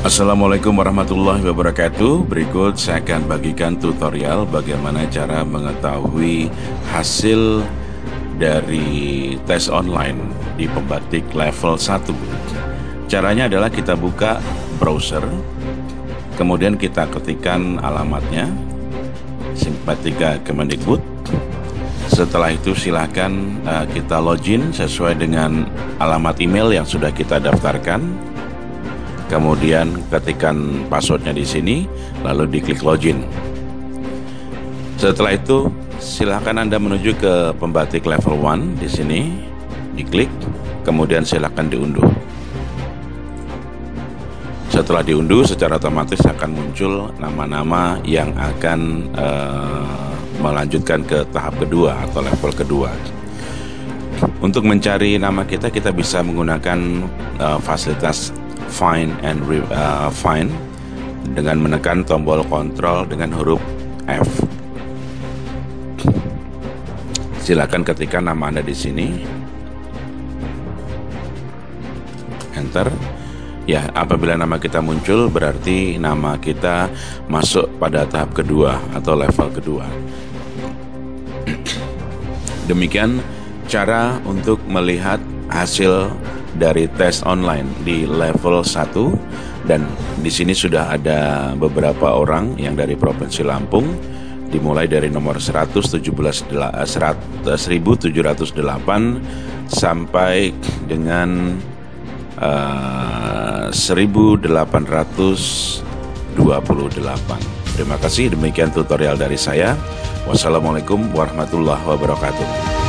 Assalamualaikum warahmatullahi wabarakatuh. Berikut saya akan bagikan tutorial bagaimana cara mengetahui hasil dari tes online di pembatik level 1 Caranya adalah kita buka browser Kemudian kita ketikkan alamatnya Simpatika Kemendikbud. Setelah itu silahkan uh, kita login sesuai dengan alamat email yang sudah kita daftarkan kemudian ketikkan passwordnya di sini lalu diklik login. Setelah itu silahkan anda menuju ke pembatik level 1 di sini. Diklik kemudian silahkan diunduh. Setelah diunduh secara otomatis akan muncul nama-nama yang akan uh, melanjutkan ke tahap kedua atau level kedua. Untuk mencari nama kita kita bisa menggunakan uh, fasilitas find and re, uh, find dengan menekan tombol kontrol dengan huruf F. Silakan ketikkan nama Anda di sini. Enter. Ya, apabila nama kita muncul berarti nama kita masuk pada tahap kedua atau level kedua. Demikian cara untuk melihat hasil dari tes online di level 1 dan di sini sudah ada beberapa orang yang dari Provinsi Lampung dimulai dari nomor 117 1708 sampai dengan uh, 1828. Terima kasih demikian tutorial dari saya. Wassalamualaikum warahmatullahi wabarakatuh.